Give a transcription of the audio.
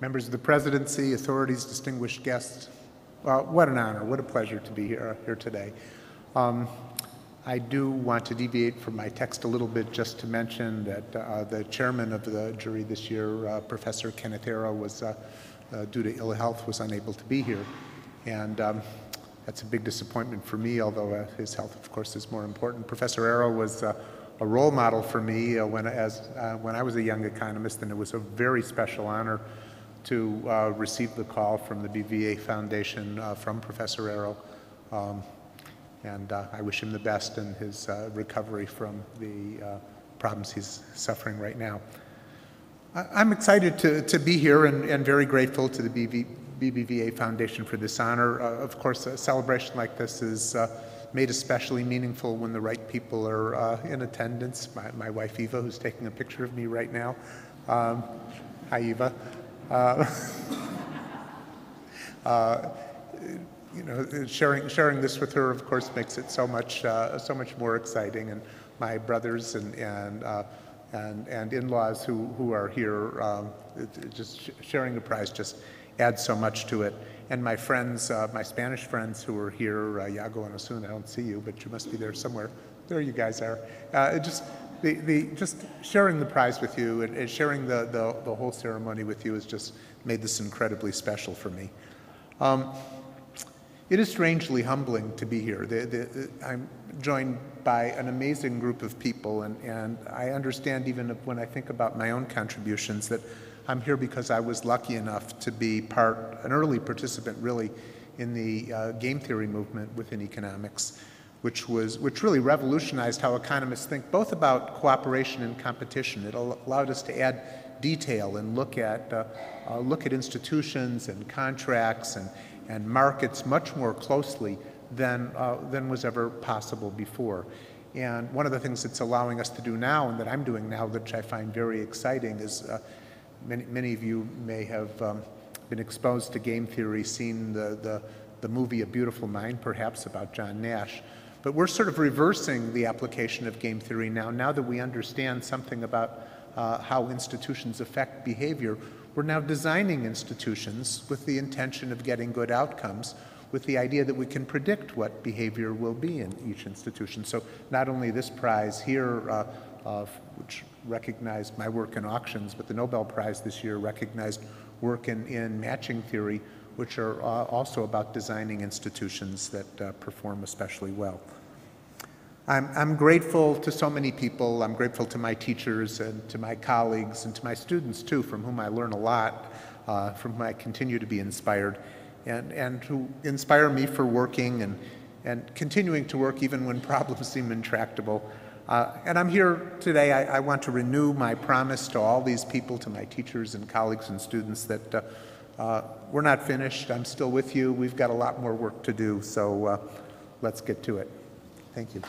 members of the presidency, authorities, distinguished guests. Uh, what an honor, what a pleasure to be here, here today. Um, I do want to deviate from my text a little bit just to mention that uh, the chairman of the jury this year, uh, Professor Kenneth Arrow, was, uh, uh, due to ill health, was unable to be here. And um, that's a big disappointment for me, although uh, his health, of course, is more important. Professor Arrow was a role model for me when, as, when I was a young economist, and it was a very special honor to uh, receive the call from the BVA Foundation uh, from Professor Arrow. Um, and uh, I wish him the best in his uh, recovery from the uh, problems he's suffering right now. I- I'm excited to, to be here and, and very grateful to the BV, BBVA Foundation for this honor. Uh, of course, a celebration like this is made especially meaningful when the right people are uh, in attendance. My, my wife Eva, who's taking a picture of me right now. Um, hi, Eva. Uh, uh, you know, sharing sharing this with her, of course, makes it so much uh, so much more exciting. And my brothers and and and, and in-laws who who are here, um, just sharing the prize just adds so much to it. And my friends, uh, my Spanish friends who are here, uh, Yago and Osuna, I don't see you, but you must be there somewhere. There you guys are. Uh, it just the, the just sharing the prize with you and, and sharing the, the the whole ceremony with you has just made this incredibly special for me. Um, it is strangely humbling to be here. The, the, I'm joined by an amazing group of people, and, and I understand even when I think about my own contributions that I'm here because I was lucky enough to be part, an early participant really, in the uh, game theory movement within economics, which was which really revolutionized how economists think both about cooperation and competition. It al- allowed us to add detail and look at uh, uh, look at institutions and contracts and and markets much more closely than, uh, than was ever possible before. And one of the things it's allowing us to do now, and that I'm doing now, which I find very exciting, is uh, many, many of you may have um, been exposed to game theory, seen the, the, the movie A Beautiful Mind, perhaps, about John Nash. But we're sort of reversing the application of game theory now. Now that we understand something about uh, how institutions affect behavior, we're now designing institutions with the intention of getting good outcomes, with the idea that we can predict what behavior will be in each institution. So not only this prize here, uh, which recognized my work in auctions, but the Nobel Prize this year recognized work in, in matching theory, which are uh, also about designing institutions that uh, perform especially well. I'm, I'm grateful to so many people. I'm grateful to my teachers and to my colleagues and to my students, too, from whom I learn a lot, uh, from whom I continue to be inspired, and, and who inspire me for working and, and continuing to work even when problems seem intractable. Uh, and I'm here today. I, I, want to renew my promise to all these people, to my teachers and colleagues and students, that uh, uh, we're not finished. I'm still with you. We've got a lot more work to do, so uh, let's get to it. Thank you.